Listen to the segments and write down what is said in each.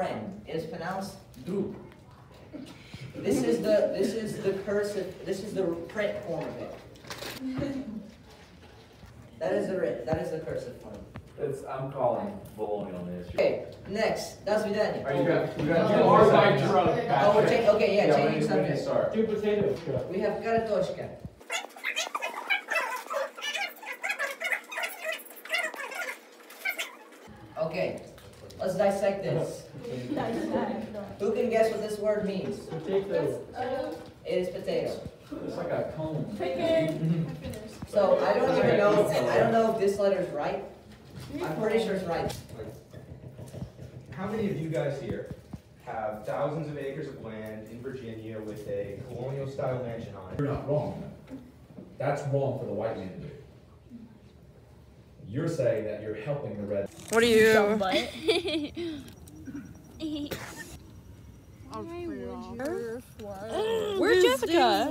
friend. It is pronounced drup. This is the this is the cursive. This is the print form of it. That is the that is the cursive form. It's I'm calling baloney on this. Okay, next. That's me Danny. Are you got we got oh, or by drug. Oh, okay, yeah, yeah changing something. Two potatoes. We have karatoshka. Okay, let's dissect this. Who can guess what this word means? Potato. It is potato. It's like a cone. So I don't even know. I don't know if this letter is right. I'm pretty sure it's right. How many of you guys here have thousands of acres of land in Virginia with a colonial style mansion on it? You're not wrong. That's wrong for the white man to do. You're saying that you're helping the red. What are you? Where's Jessica?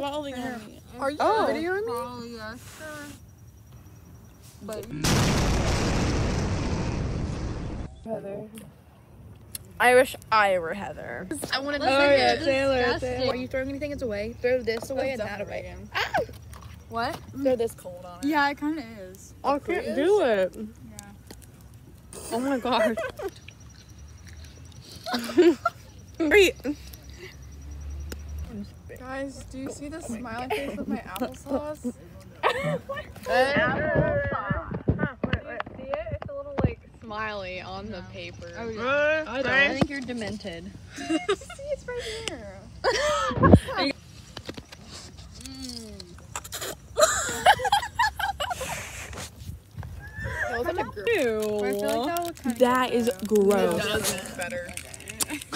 Are you Oh. videoing me? Oh, yeah, sure. But I wish I were Heather. I want to Oh, yeah, Taylor. Taylor. Are you throwing anything away? Throw this away and that away. What? Throw this cold on it. Yeah, it kind of is. I can't do it. Yeah. Oh my god. Wait. Guys, do you see the smiley face with my applesauce? See it? It's a little like smiley on the paper. Oh, yeah. I don't. I think you're demented. see, it's right here. But I feel like that would kind of That is gross. better.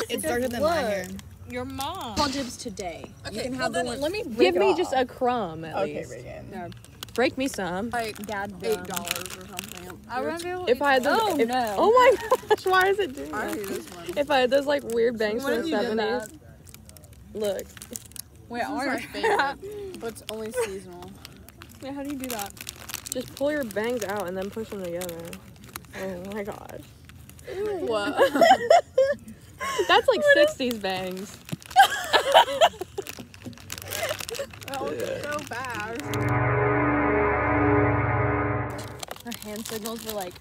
It's darker than mine here. Your mom. Call dibs today. you can have the one. Let me give me just a crumb at Okay, least. Reagan. No. Break me some. Like Dad, eight dollars or something. I wouldn't be able to If I had those, Oh, if- no. oh my gosh, why is it doing I that? hate this one. If I had those like weird bangs What from the seventies, look. Wait, This is ours my favorite, but it's only seasonal. Yeah, how do you do that? Just pull your bangs out and then push them together. Oh my gosh. What? That's like '60s bangs. That was so bad. Her hand signals were like,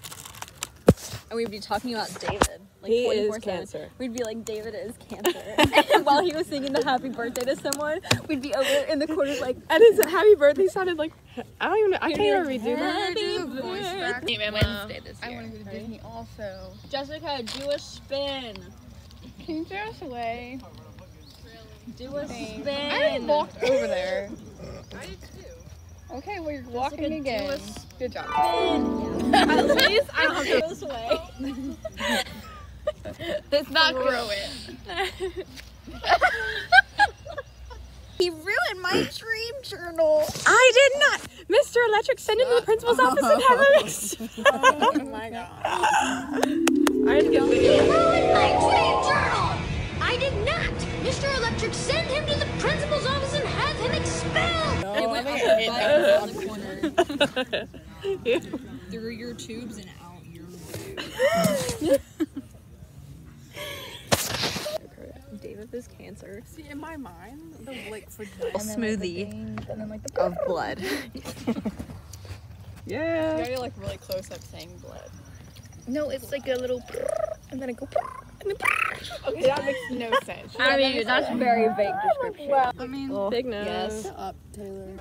and we'd be talking about David. Like He is 24/7. cancer. We'd be like, David is cancer. and while he was singing the happy birthday to someone, we'd be over in the corner like, And his happy birthday sounded like I don't even know. I can't be even redo that. Happy Do voice back. birthday. Wednesday this year. I want to go to Disney also. Jessica, do a spin. Can you throw us away? Do a Thanks. spin. I already walked over there. I did too. Okay, well you're walking do a again. Good job. Spin. At least I don't have to go this way. Let's not grow it. He ruined my dream journal. I did not. Mr. Electric, send it to the principal's office and have it. ex- oh my god. I had to get video. ruined my dream journal! I did not! Mr. Electric, send him to the principal's office and have him expelled! It went up the corner. Through your tubes and out your David is cancer. See, in my mind, the like for smoothie of blood. Yeah. You gotta like really close up saying blood. No, it's like a little and then I go Okay, that makes no sense. I mean, that's very vague description. I mean, oh, Big nose. Yes. up, Taylor.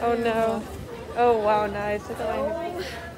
oh no. Oh wow, nice. Thought I